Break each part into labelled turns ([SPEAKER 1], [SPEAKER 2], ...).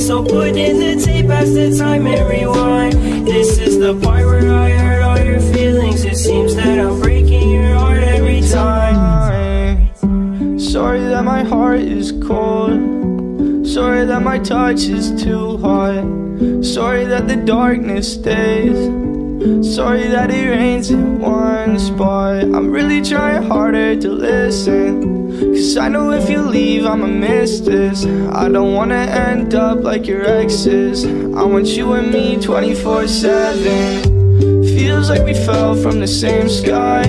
[SPEAKER 1] So put in the tape, pass the time and rewind. This is the part where I hurt all your feelings. It seems that I'm breaking your heart every time.
[SPEAKER 2] Sorry that my heart is cold. Sorry that my touch is too hot. Sorry that the darkness stays. Sorry that it rains in one spot. I'm really trying harder to listen Cause I know if you leave I'ma miss this. I don't wanna end up like your exes. I want you and me 24-7 Feels like we fell from the same sky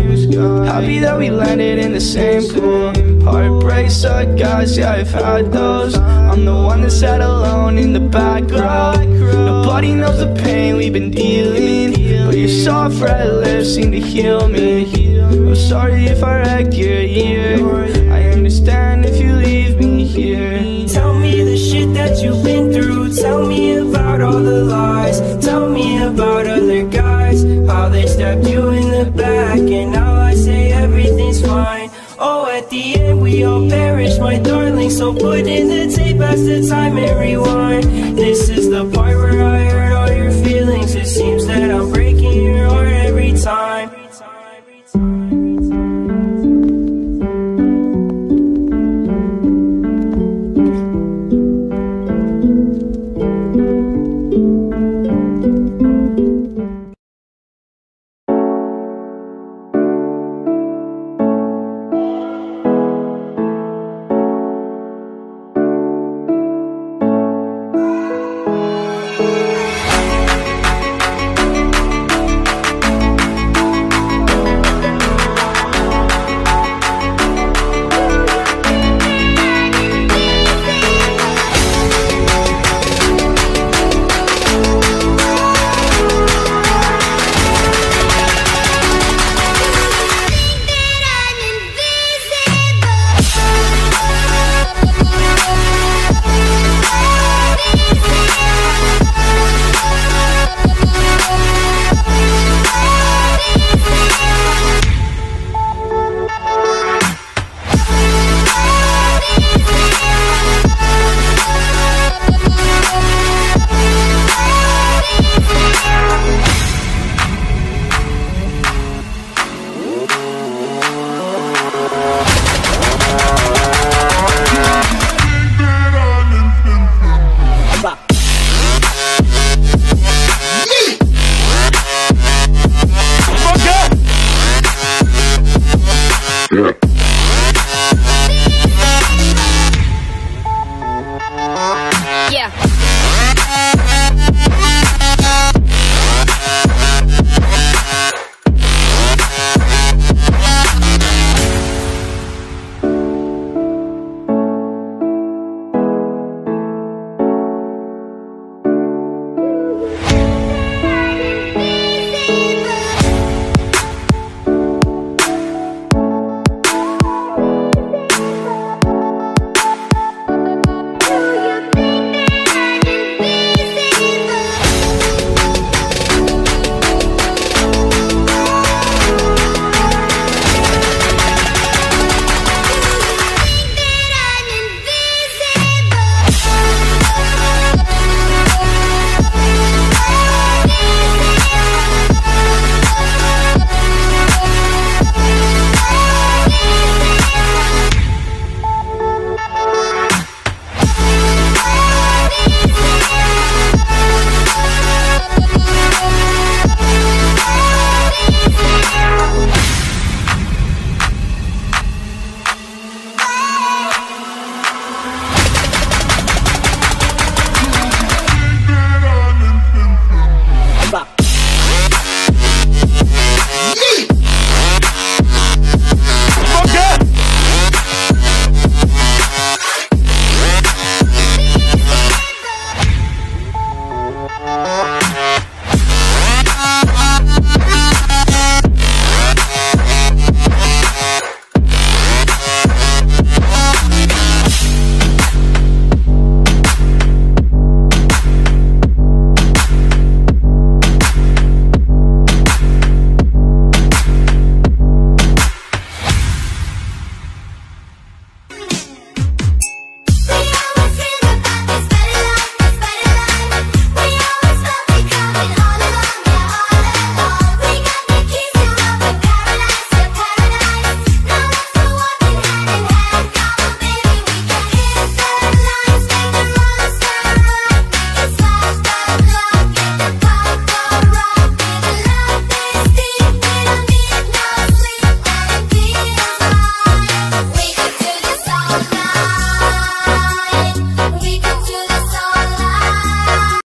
[SPEAKER 2] Happy that we landed in the same pool. Heartbreaks suck guys, yeah I've had those. I'm the one that sat alone in the back row Nobody knows the pain we've been dealing. But your soft red lips seem to heal me. I'm sorry if I wrecked your year
[SPEAKER 1] put in the tape, pass the time and rewind